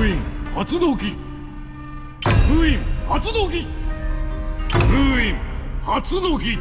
封印発動機封印発動機封印発動機